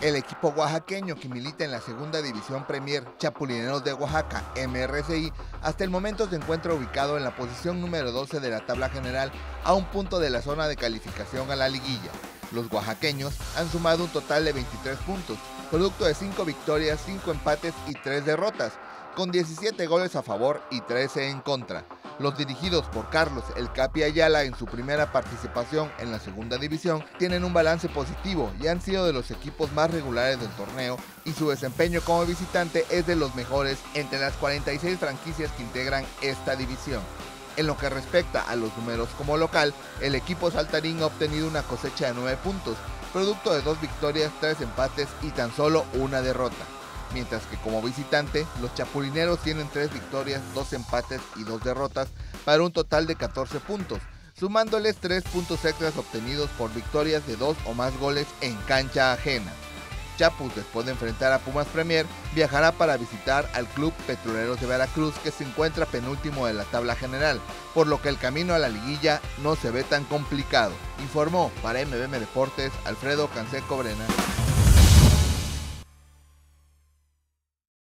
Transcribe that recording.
El equipo oaxaqueño que milita en la segunda división Premier Chapulineros de Oaxaca, MRCI, hasta el momento se encuentra ubicado en la posición número 12 de la tabla general a un punto de la zona de calificación a la liguilla. Los oaxaqueños han sumado un total de 23 puntos, producto de 5 victorias, 5 empates y 3 derrotas, con 17 goles a favor y 13 en contra. Los dirigidos por Carlos El Capi Ayala en su primera participación en la segunda división tienen un balance positivo y han sido de los equipos más regulares del torneo y su desempeño como visitante es de los mejores entre las 46 franquicias que integran esta división. En lo que respecta a los números como local, el equipo saltarín ha obtenido una cosecha de 9 puntos, producto de dos victorias, tres empates y tan solo una derrota mientras que como visitante los chapulineros tienen 3 victorias, 2 empates y 2 derrotas para un total de 14 puntos, sumándoles 3 puntos extras obtenidos por victorias de 2 o más goles en cancha ajena. Chapus, después de enfrentar a Pumas Premier, viajará para visitar al Club Petroleros de Veracruz que se encuentra penúltimo de la tabla general, por lo que el camino a la liguilla no se ve tan complicado, informó para MBM Deportes Alfredo Canseco Brena.